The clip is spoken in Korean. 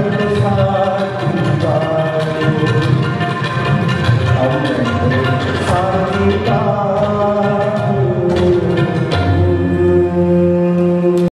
널 사랑한다